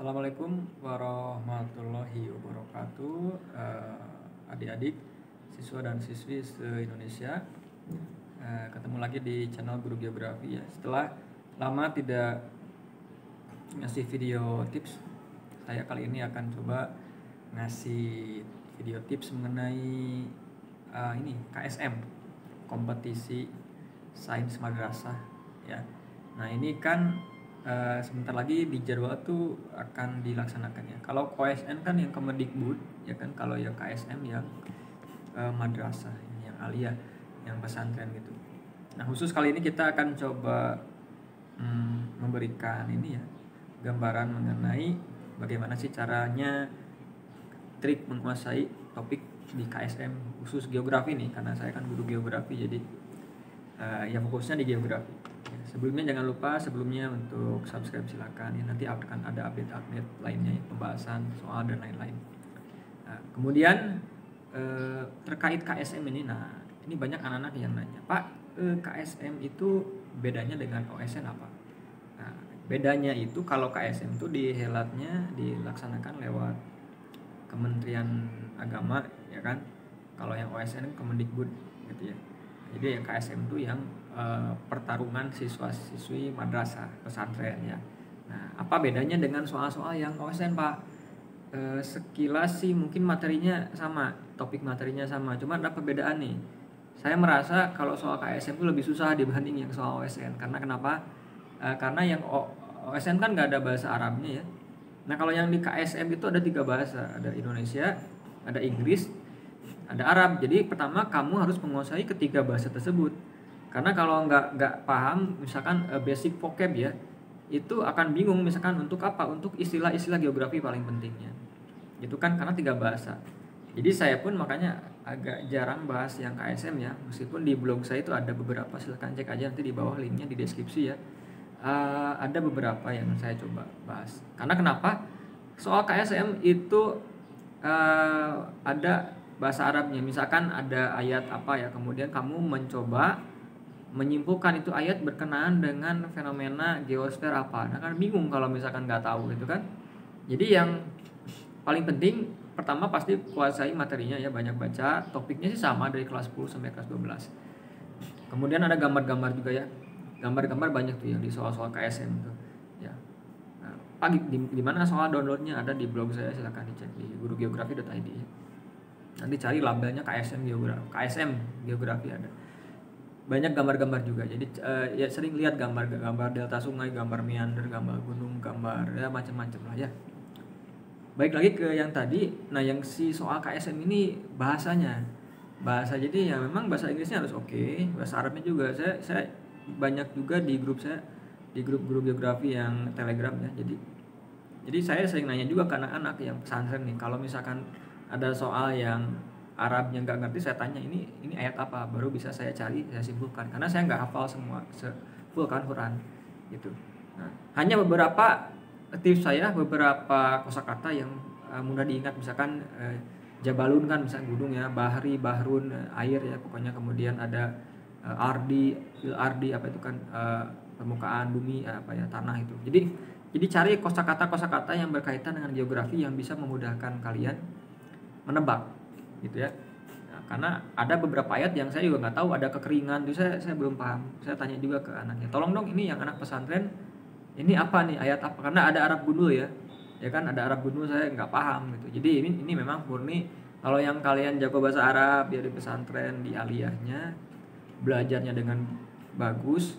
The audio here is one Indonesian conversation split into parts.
Assalamualaikum warahmatullahi wabarakatuh. Eh, Adik-adik, siswa dan siswi se-Indonesia. Eh, Ketemu lagi di channel Guru Geografi ya. Setelah lama tidak ngasih video tips Saya kali ini akan coba ngasih video tips mengenai eh, ini KSM Kompetisi Sains Madrasah ya. Nah ini kan eh, sebentar lagi di jadwal tuh akan dilaksanakan ya. Kalau KSN kan yang Kemendikbud ya kan, kalau yang KSM yang eh, madrasah, yang aliyah, yang pesantren gitu. Nah khusus kali ini kita akan coba hmm, memberikan ini ya gambaran mengenai bagaimana sih caranya trik menguasai topik di KSM khusus geografi nih karena saya kan guru geografi jadi eh, ya fokusnya di geografi. Ya, sebelumnya jangan lupa sebelumnya untuk subscribe silakan ya nanti akan ada update-update lainnya ya, pembahasan soal dan lain-lain. Nah, kemudian eh, terkait KSM ini, nah ini banyak anak-anak yang nanya, Pak eh, KSM itu bedanya dengan OSN apa? Nah, bedanya itu kalau KSM itu dihelatnya dilaksanakan lewat Kementerian Agama ya kan. Kalau yang OSN Kemendikbud gitu ya. Jadi yang KSM itu yang eh, pertarungan siswa-siswi madrasah pesantren ya. Nah, apa bedanya dengan soal-soal yang OSN Pak? Eh, sekilas sih mungkin materinya sama, topik materinya sama, cuma ada perbedaan nih. Saya merasa kalau soal KSM itu lebih susah dibanding yang soal OSN. Karena kenapa? Eh, karena yang O- OSN kan nggak ada bahasa Arabnya ya. Nah kalau yang di KSM itu ada tiga bahasa, ada Indonesia, ada Inggris, ada Arab. Jadi pertama kamu harus menguasai ketiga bahasa tersebut. Karena kalau nggak nggak paham, misalkan eh, basic vocab ya, itu akan bingung misalkan untuk apa? Untuk istilah-istilah geografi paling pentingnya. Itu kan karena tiga bahasa. Jadi saya pun makanya agak jarang bahas yang KSM ya, meskipun di blog saya itu ada beberapa silahkan cek aja nanti di bawah linknya di deskripsi ya. Eh, ada beberapa yang saya coba bahas. Karena kenapa? Soal KSM itu eh, ada bahasa Arabnya. Misalkan ada ayat apa ya, kemudian kamu mencoba menyimpulkan itu ayat berkenaan dengan fenomena geosfer apa. Nah kan bingung kalau misalkan nggak tahu gitu kan. Jadi yang paling penting pertama pasti kuasai materinya ya banyak baca. Topiknya sih sama dari kelas 10 sampai kelas 12. Kemudian ada gambar-gambar juga ya. Gambar-gambar banyak tuh yang di soal-soal KSM tuh. Ya. Nah, di, di mana soal downloadnya ada di blog saya silahkan dicek di gurugeografi.id ya. Nanti cari labelnya KSM geografi, KSM geografi ada. Banyak gambar-gambar juga. Jadi eh, ya sering lihat gambar gambar delta sungai gambar meander gambar gunung gambar ya macam-macam lah ya. Baik lagi ke yang tadi. Nah yang si soal KSM ini bahasanya. Bahasa jadi ya memang bahasa Inggrisnya harus oke. Bahasa Arabnya juga. Saya saya banyak juga di grup saya di grup grup geografi yang telegram ya. Jadi jadi saya sering nanya juga ke anak-anak yang pesantren nih. Kalau misalkan ada soal yang Arabnya nggak ngerti saya tanya ini ini ayat apa? Baru bisa saya cari saya simpulkan. Karena saya nggak hafal semua se full kan Quran gitu. Nah, hanya beberapa tips saya beberapa kosakata yang uh, mudah diingat. Misalkan uh, Jabalun kan misalnya gunung ya Bahri Bahrun uh, air ya pokoknya. Kemudian ada uh, Ardi Il Ardi apa itu kan uh, permukaan bumi apa ya tanah itu. Jadi jadi cari kosakata kosakata yang berkaitan dengan geografi yang bisa memudahkan kalian menebak gitu ya. Nah, karena ada beberapa ayat yang saya juga nggak tahu ada kekeringan tuh saya saya belum paham. Saya tanya juga ke anaknya tolong dong ini yang anak pesantren ini apa nih ayat apa? Karena ada Arab gundul ya ya kan ada Arab gundul saya nggak paham gitu. Jadi ini ini memang murni. Kalau yang kalian jago bahasa Arab ya di pesantren di aliyahnya belajarnya dengan bagus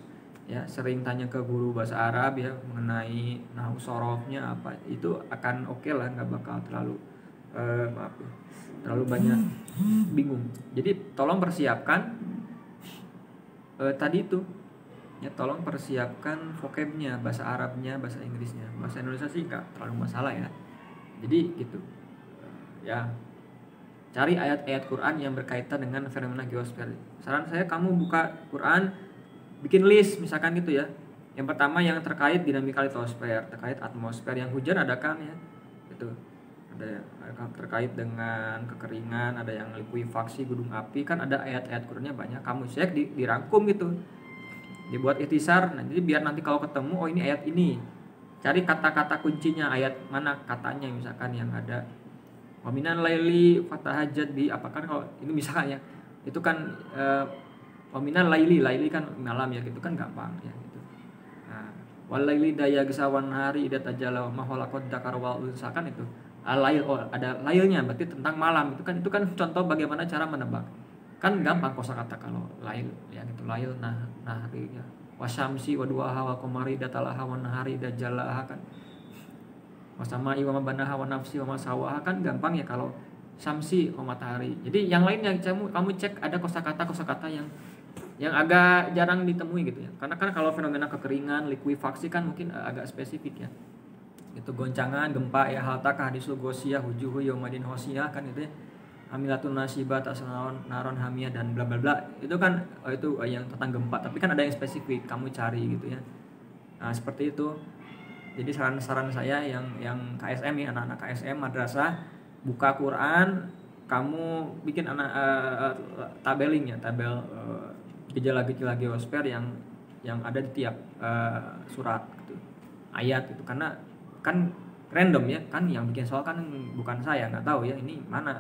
ya sering tanya ke guru bahasa Arab ya mengenai nahu sorofnya apa itu akan oke lah nggak bakal terlalu eh, maaf ya, terlalu banyak bingung. Jadi tolong persiapkan eh, tadi itu. Ya tolong persiapkan vocabnya bahasa Arabnya bahasa Inggrisnya. Bahasa Indonesia sih nggak terlalu masalah ya. Jadi gitu. Ya cari ayat-ayat Quran yang berkaitan dengan fenomena geosfer saran saya kamu buka Quran bikin list misalkan gitu ya. Yang pertama yang terkait dinamika litosfer terkait atmosfer. Yang hujan ada kan ya itu ada yang terkait dengan kekeringan ada yang likuifaksi gunung api kan ada ayat-ayat Qurannya banyak kamu cek di, dirangkum gitu. Dibuat ikhtisar nah jadi biar nanti kalau ketemu oh ini ayat ini. Cari kata-kata kuncinya ayat mana katanya misalkan yang ada. Waminan laili fatahajat bi apa kan kalau ini misalnya itu kan uh, waminan laili laili kan malam ya gitu kan gampang ya gitu. Nah walaili daya gesawan hari idat ajala maholakot dakar wal misalkan itu lail oh ada lailnya berarti tentang malam. Itu kan itu kan contoh bagaimana cara menebak. Kan gampang kosakata kalau lail ya gitu lail nah nah ya wasamsi wa duaha wa qamari datalaha wa nahari dajalaha kan. Wasama iwa mabanaha wa nafsi wa masawaha kan gampang ya kalau samsi wa matahari. Jadi yang lainnya kamu kamu cek ada kosakata kosakata yang yang agak jarang ditemui gitu ya. Karena kan kalau fenomena kekeringan likuifaksi kan mungkin agak spesifik ya itu goncangan gempa ya halta hadisul gosia hujuhu yomadin hosia kan itu ya. Amilatun nasibat asnaron naron hamia dan bla bla bla. Itu kan oh itu yang tentang gempa. Tapi kan ada yang spesifik kamu cari gitu ya. Nah seperti itu. Jadi saran-saran saya yang yang KSM ya anak-anak KSM madrasah buka Quran kamu bikin anak uh, tabeling ya tabel uh, gejala-gejala geosfer yang yang ada di tiap uh, surat gitu. Ayat gitu. Karena kan random ya kan yang bikin soal kan bukan saya nggak tahu ya ini mana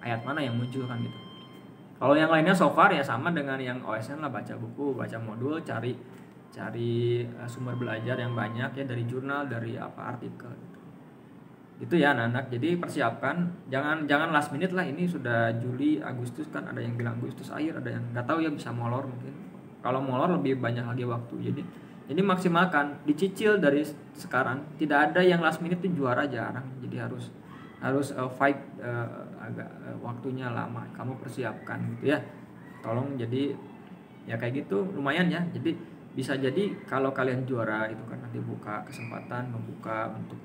ayat mana yang muncul kan gitu. Kalau yang lainnya so far ya sama dengan yang OSN lah baca buku baca modul cari cari uh, sumber belajar yang banyak ya dari jurnal dari apa artikel gitu. itu ya anak-anak. Jadi persiapkan jangan jangan last minute lah ini sudah Juli Agustus kan ada yang bilang Agustus akhir ada yang nggak tahu ya bisa molor mungkin. Kalau molor lebih banyak lagi waktu. Jadi jadi maksimalkan dicicil dari sekarang tidak ada yang last minute itu juara jarang. Jadi harus harus uh, fight uh, agak uh, waktunya lama. Kamu persiapkan gitu ya. Tolong jadi ya kayak gitu lumayan ya. Jadi bisa jadi kalau kalian juara itu kan nanti buka kesempatan membuka untuk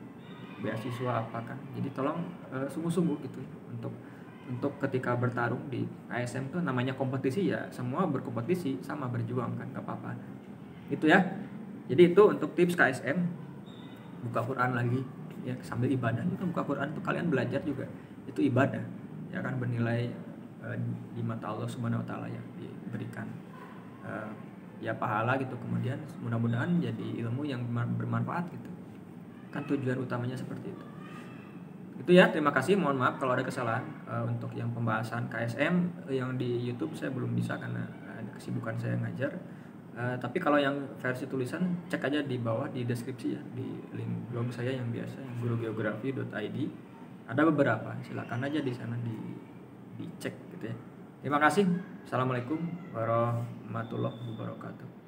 beasiswa apa kan. Jadi tolong uh, sungguh-sungguh gitu untuk untuk ketika bertarung di ASM tuh namanya kompetisi ya. Semua berkompetisi sama berjuang kan nggak apa-apa. Itu ya jadi itu untuk tips KSM buka Quran lagi ya sambil ibadah. Itu buka Quran itu kalian belajar juga itu ibadah ya kan bernilai uh, di mata Allah Subhanahu wa taala ya diberikan. Uh, ya pahala gitu. Kemudian mudah-mudahan jadi ilmu yang bermanfaat gitu. Kan tujuan utamanya seperti itu. Itu ya terima kasih. Mohon maaf kalau ada kesalahan uh, untuk yang pembahasan KSM yang di YouTube saya belum bisa karena kesibukan saya ngajar Uh, tapi kalau yang versi tulisan cek aja di bawah di deskripsi ya di link blog saya yang biasa yang gurugeografi.id ada beberapa silakan aja di sana di dicek gitu ya. Terima kasih. Assalamualaikum warahmatullahi wabarakatuh